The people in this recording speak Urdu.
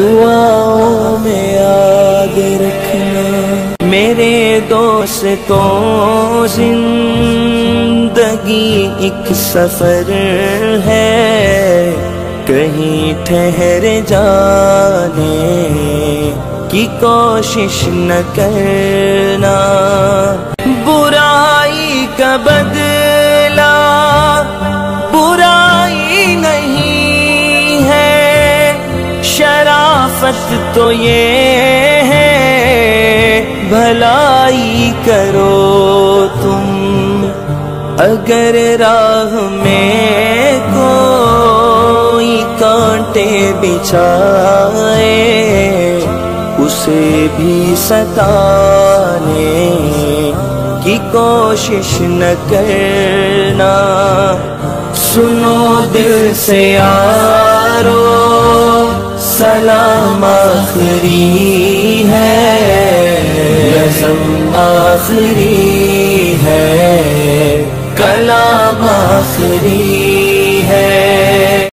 دعاؤں میں یاد رکھنا۔ میرے دوستوں، زندگی ایک سفر ہے۔ کہیں ٹھہر جانے کی کوشش نہ کرنا۔ برائی کا بدلا شرافت تو یہ ہے، بھلائی کرو تم۔ اگر راہ میں کوئی کانٹے بچھائے، اسے بھی ستانے کی کوشش نہ کرنا۔ سنو دل سے یارو سلام آخری ہے رسم آخری ہے کلام آخری ہے